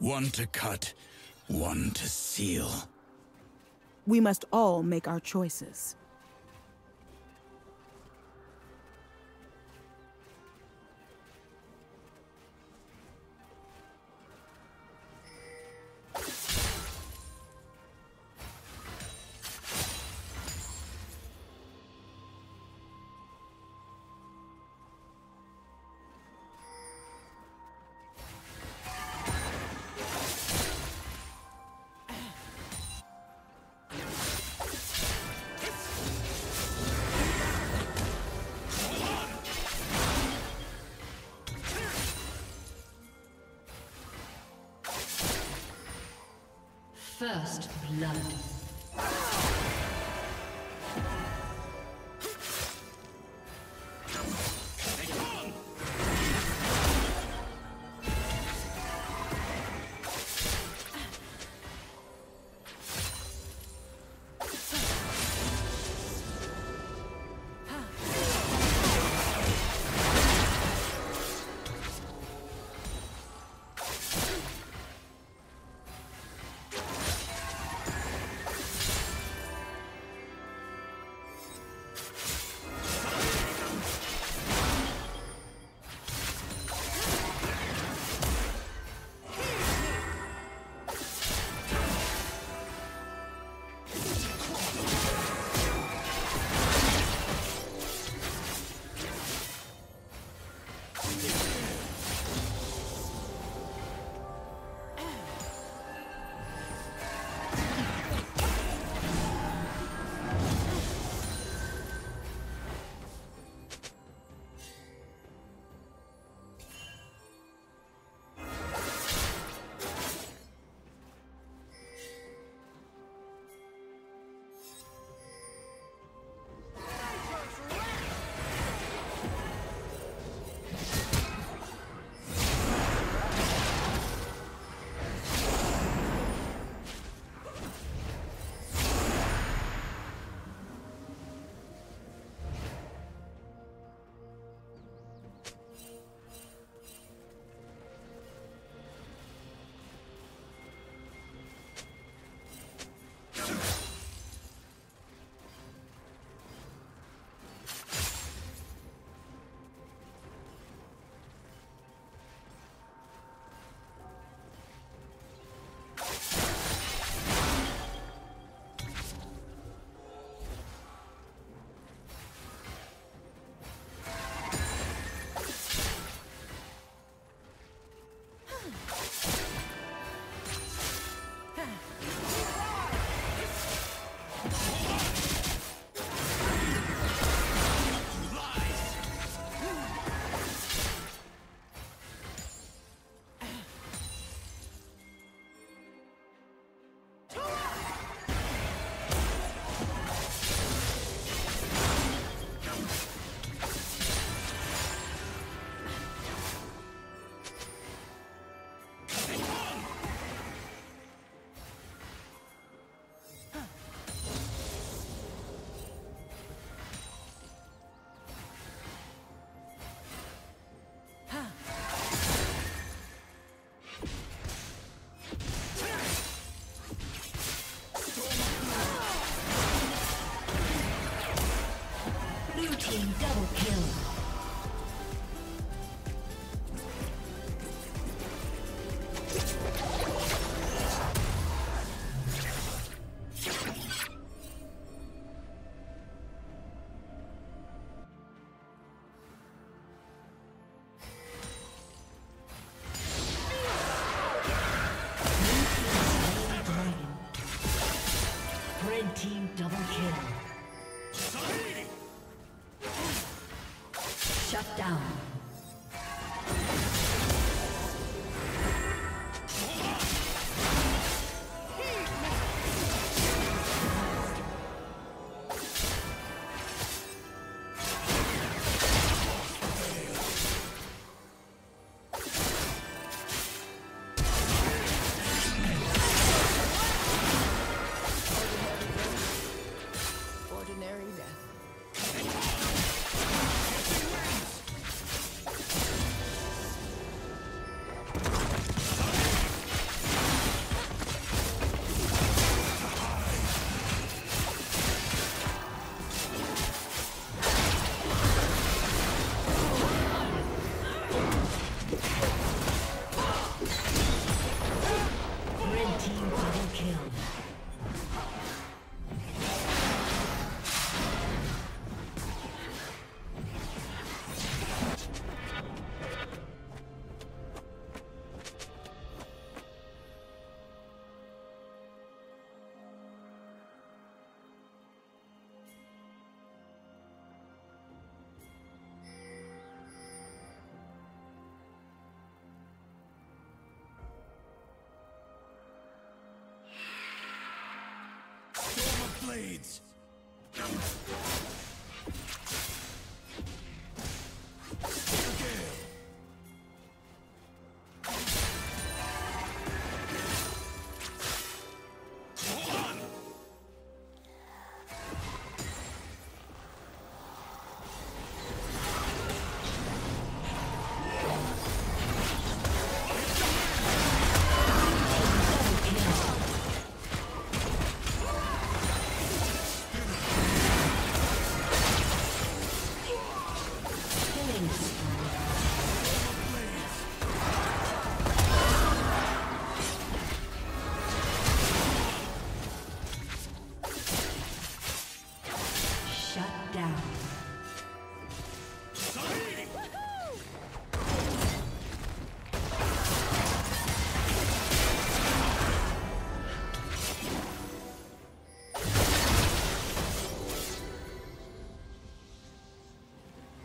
One to cut, one to seal. We must all make our choices. First blood. Blades!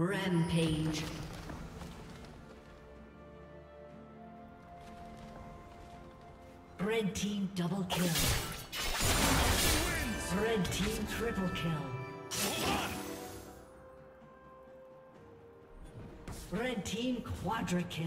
Rampage. Red team double kill. Red team triple kill. Red team quadra kill.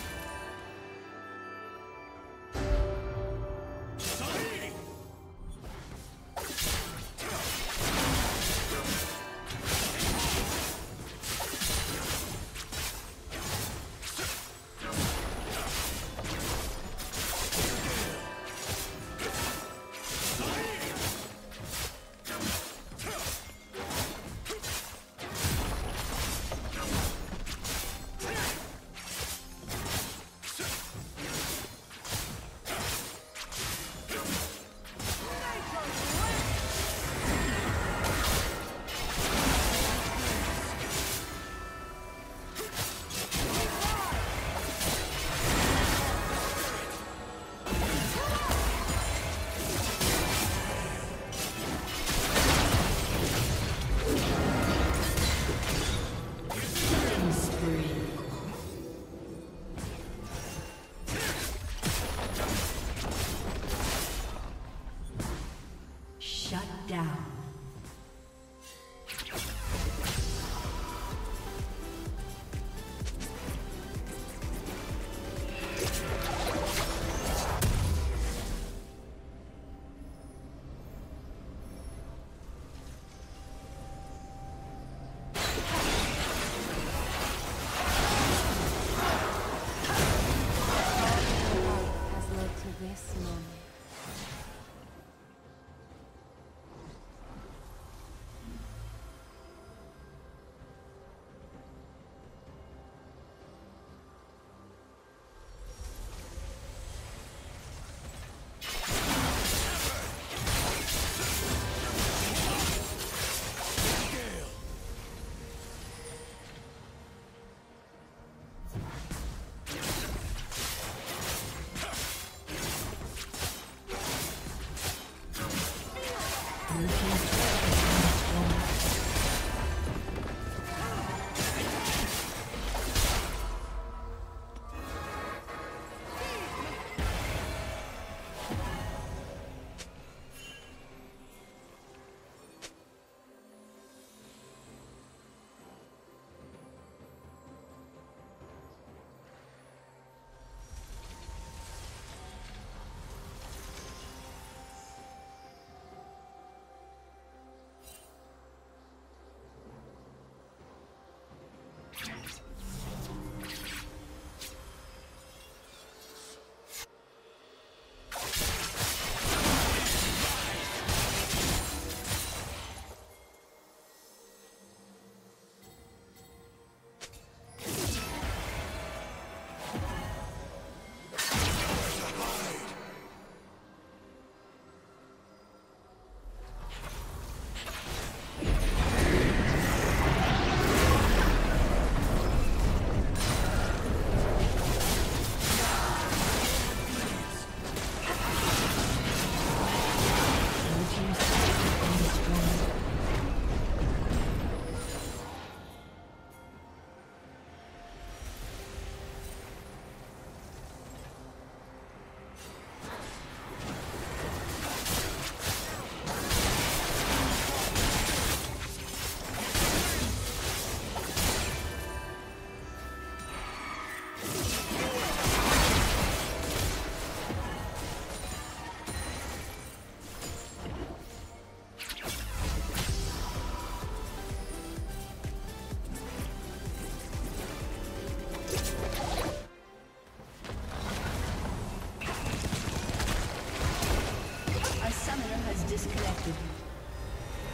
friends.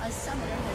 A summoner.